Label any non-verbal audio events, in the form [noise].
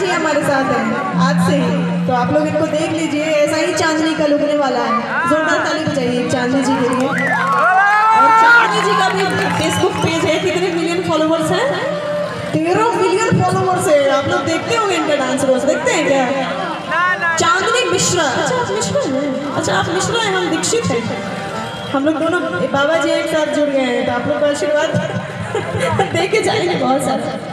आज ही हमारे साथ है। आज से ही। तो आप लोग इनको देख लीजिए, ऐसा ही चांदनी का लुकने वाला है। जोरदार ताली बजाइए चांदनी जी के लिए। और चांदनी जी का भी फेसबुक पेज है। कितने मिलियन फॉलोवर्स हैं? तेरह मिलियन फॉलोवर्स है। आप लोग देखते होंगे इनका डांस रोज। देखते हैं क्या? चांदनी मिश्रा। अच्छा आप मिश्रा हैं? अच्छा आप मिश्रा हैं, हम दीक्षित हैं। हम लोग दोनों बाबा जी एक साथ जुड़ गए हैं। तो आप लोग का आशीर्वाद [laughs] दे जाएँगे बहुत सारा।